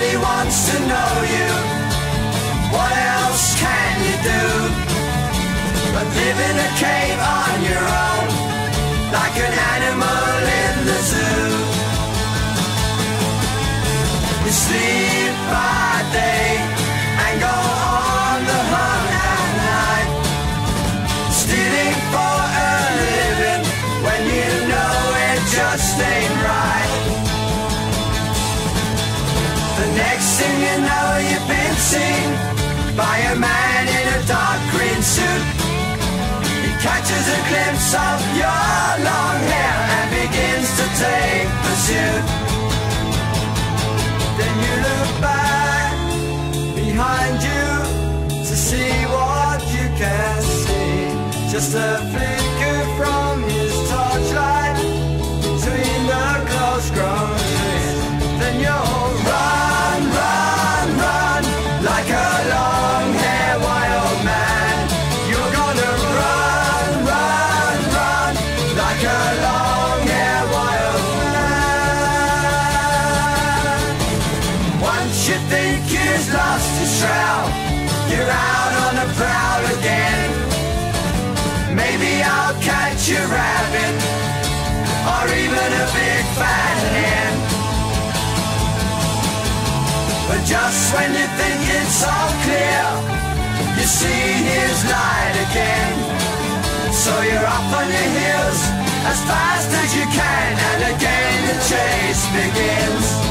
Everybody wants to know you. What else can you do? But live in a cave on your own, like an animal in the zoo. You sleep by day and go on the hunt at night, stealing for a living when you know it just ain't. Seen by a man in a dark green suit. He catches a glimpse of your long hair and begins to take pursuit. Then you look back behind you to see what you can see. Just a flicker you think he's lost his shroud, you're out on the prowl again. Maybe I'll catch a rabbit or even a big fat hen. But just when you think it's all clear, you see his light again. So you're up on your heels as fast as you can, and again the chase begins.